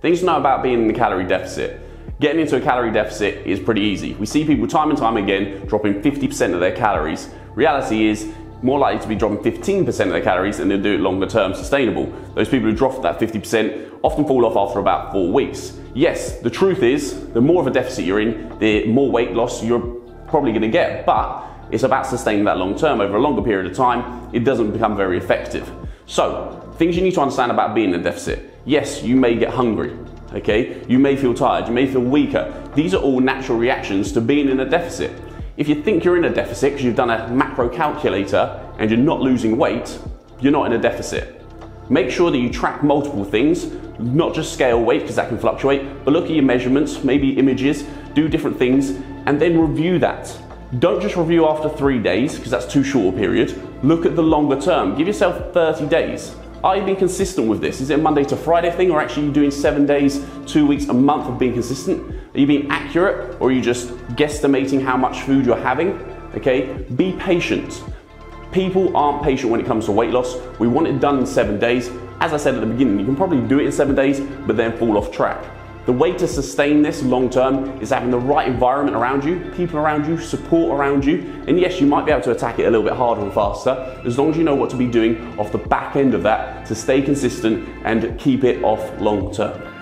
Things to know about being in a calorie deficit. Getting into a calorie deficit is pretty easy. We see people time and time again dropping 50% of their calories. Reality is more likely to be dropping 15% of their calories and they'll do it longer term sustainable. Those people who drop that 50% often fall off after about four weeks. Yes, the truth is, the more of a deficit you're in, the more weight loss you're probably gonna get, but it's about sustaining that long term over a longer period of time. It doesn't become very effective. So, things you need to understand about being in a deficit. Yes, you may get hungry, okay? You may feel tired, you may feel weaker. These are all natural reactions to being in a deficit. If you think you're in a deficit because you've done a macro calculator and you're not losing weight, you're not in a deficit. Make sure that you track multiple things, not just scale weight because that can fluctuate, but look at your measurements, maybe images, do different things, and then review that. Don't just review after three days because that's too short a period. Look at the longer term. Give yourself 30 days. Are you being consistent with this? Is it a Monday to Friday thing or actually you doing seven days, two weeks, a month of being consistent? Are you being accurate or are you just guesstimating how much food you're having? Okay, be patient. People aren't patient when it comes to weight loss. We want it done in seven days. As I said at the beginning, you can probably do it in seven days, but then fall off track. The way to sustain this long term is having the right environment around you, people around you, support around you. And yes, you might be able to attack it a little bit harder and faster as long as you know what to be doing off the back end of that to stay consistent and keep it off long term.